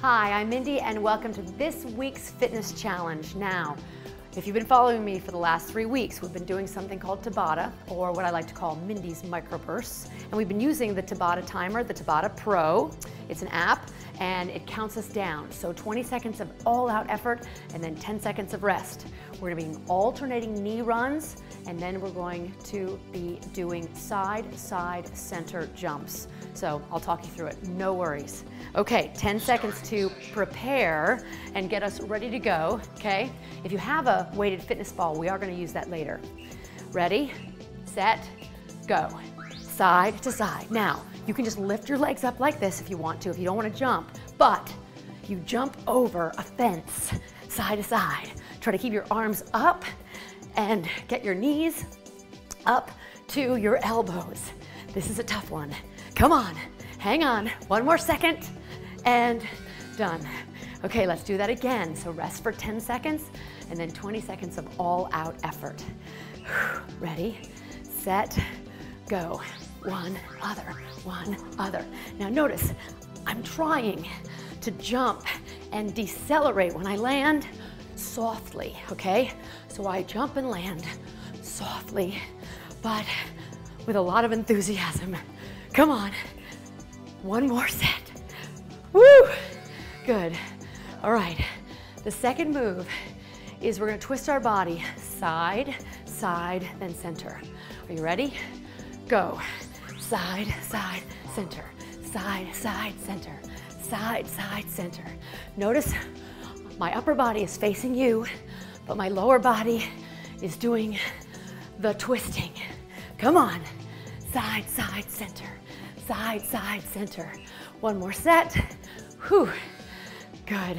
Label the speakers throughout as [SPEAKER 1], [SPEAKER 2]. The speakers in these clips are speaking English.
[SPEAKER 1] Hi, I'm Mindy and welcome to this week's fitness challenge. Now, if you've been following me for the last three weeks, we've been doing something called Tabata, or what I like to call Mindy's Microbursts. And we've been using the Tabata timer, the Tabata Pro. It's an app and it counts us down. So 20 seconds of all out effort and then 10 seconds of rest. We're gonna be alternating knee runs and then we're going to be doing side, side, center jumps. So I'll talk you through it, no worries. Okay, 10 seconds to prepare and get us ready to go, okay? If you have a weighted fitness ball, we are gonna use that later. Ready, set, go. Side to side. Now, you can just lift your legs up like this if you want to, if you don't want to jump, but you jump over a fence side to side. Try to keep your arms up and get your knees up to your elbows. This is a tough one. Come on, hang on, one more second, and done. Okay, let's do that again. So rest for 10 seconds, and then 20 seconds of all out effort. Ready, set, go. One, other, one, other. Now notice, I'm trying to jump and decelerate when I land softly, okay? So I jump and land softly, but with a lot of enthusiasm. Come on, one more set. Woo, good. All right, the second move is we're gonna twist our body side, side, then center. Are you ready? Go side, side, center, side, side, center, side, side, center. Notice my upper body is facing you, but my lower body is doing the twisting. Come on, side, side, center, side, side, center. One more set. Whew, good.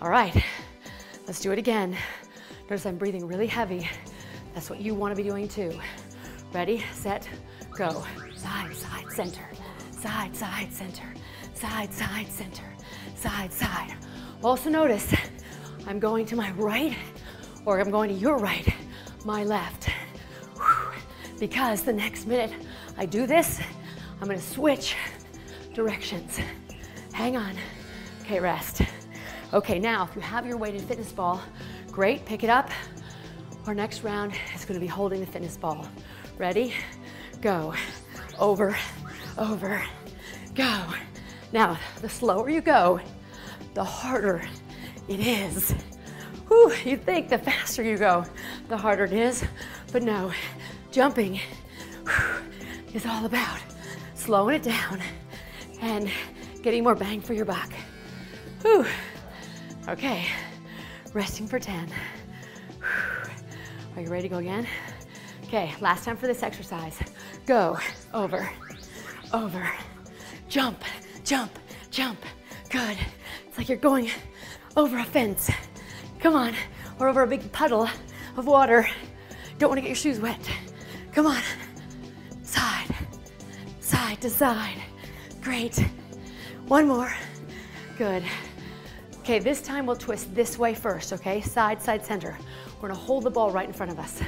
[SPEAKER 1] All right, let's do it again. Notice I'm breathing really heavy. That's what you wanna be doing too. Ready, set, go. Side, side, center. Side, side, center. Side, side, center. Side, side. Also notice, I'm going to my right or I'm going to your right, my left. Because the next minute I do this, I'm gonna switch directions. Hang on. Okay, rest. Okay, now if you have your weighted fitness ball, great, pick it up. Our next round is gonna be holding the fitness ball. Ready? Go. Over, over, go. Now, the slower you go, the harder it is. Whew, you think the faster you go, the harder it is, but no, jumping is all about slowing it down and getting more bang for your buck. Whew. Okay, resting for 10. Whew. Are you ready to go again? Okay, last time for this exercise. Go, over, over, jump, jump, jump. Good. It's like you're going over a fence. Come on, or over a big puddle of water. Don't want to get your shoes wet. Come on. Side, side to side. Great. One more. Good. Okay, this time we'll twist this way first, okay? Side, side, center. We're gonna hold the ball right in front of us.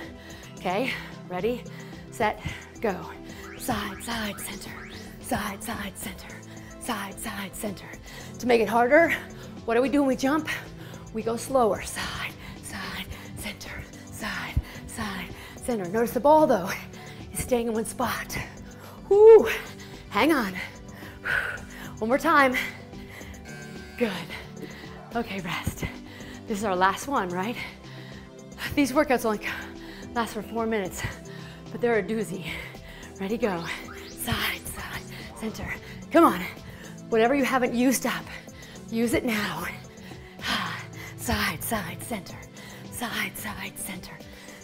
[SPEAKER 1] Okay, ready, set, go. Side, side, center, side, side, center, side, side, center. To make it harder, what do we do when we jump? We go slower. Side, side, center, side, side, center. Notice the ball though is staying in one spot. Whoo, hang on. One more time. Good. Okay, rest. This is our last one, right? These workouts only last for four minutes, but they're a doozy. Ready, go. Side, side, center. Come on. Whatever you haven't used up, use it now. Side, side, center. Side, side, center.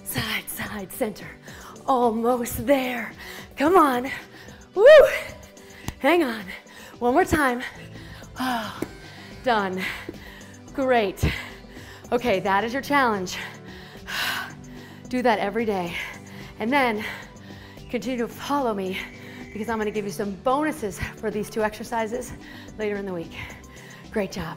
[SPEAKER 1] Side, side, center. Almost there. Come on. Woo! Hang on. One more time. Oh, done. Great. Okay, that is your challenge. Do that every day. And then continue to follow me because I'm gonna give you some bonuses for these two exercises later in the week. Great job.